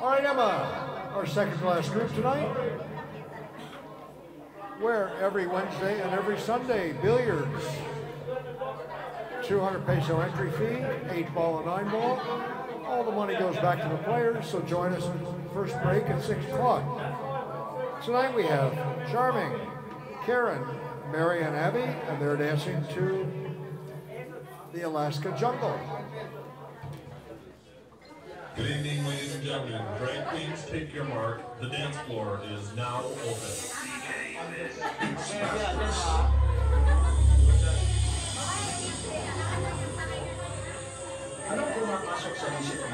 All right, Emma, our second to last group tonight. Where every Wednesday and every Sunday, billiards. 200 peso entry fee, eight ball and nine ball. All the money goes back to the players, so join us first break at six o'clock. Tonight we have Charming, Karen, Mary and Abby, and they're dancing to the Alaska Jungle. Good evening, ladies and gentlemen. Drag queens, take your mark. The dance floor is now open. Isip mo? Kapag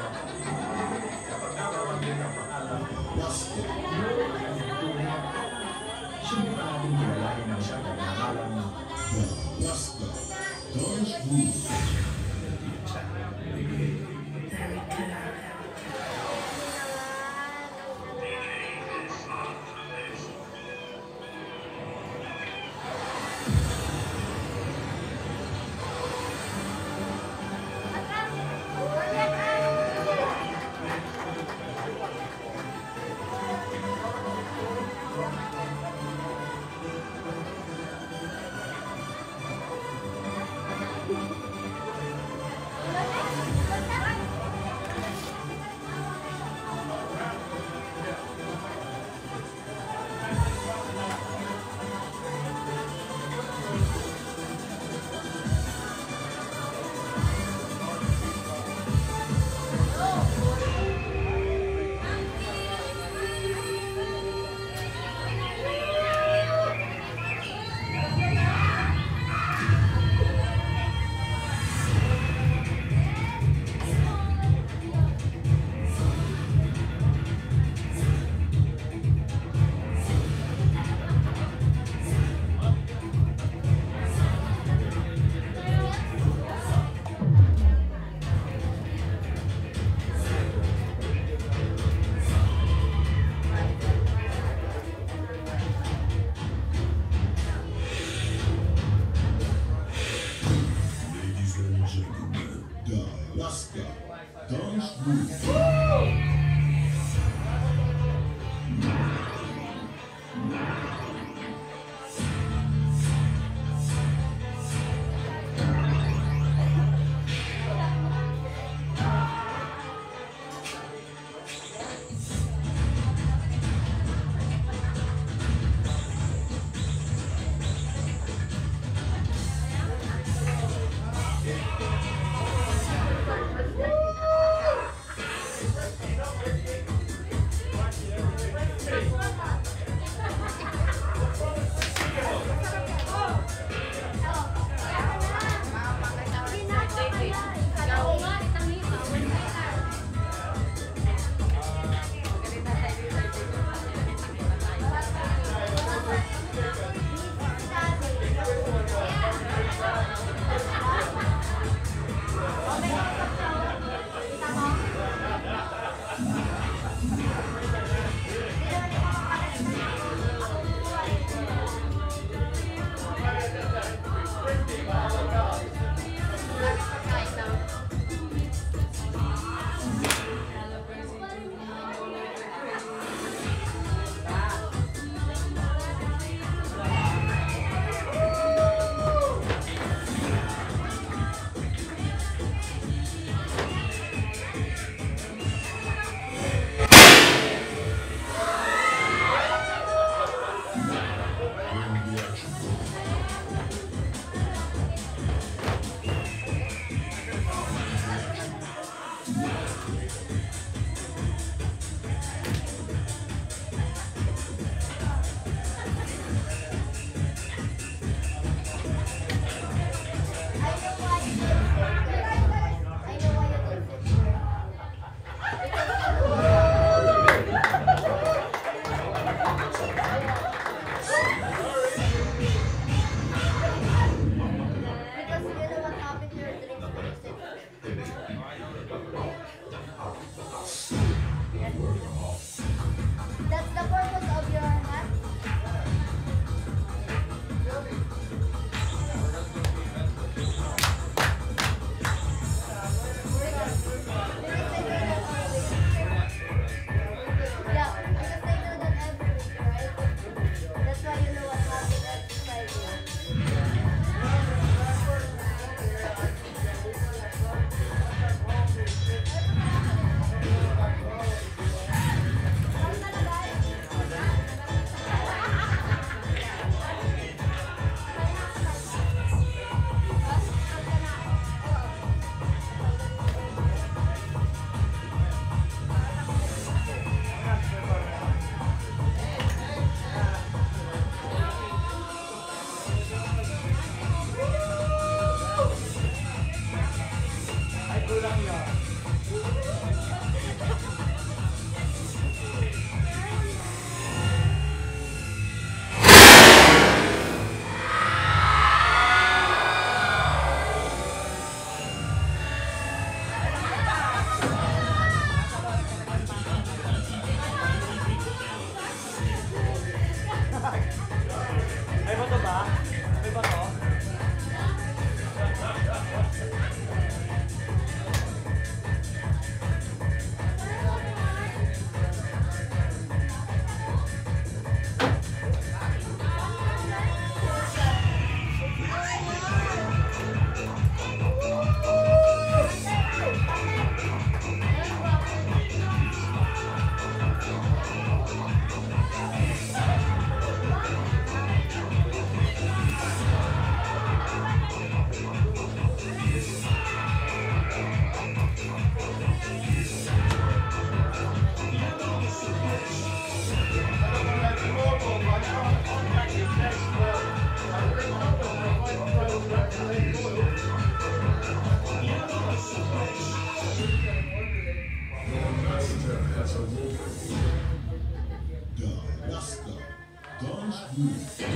Dance move.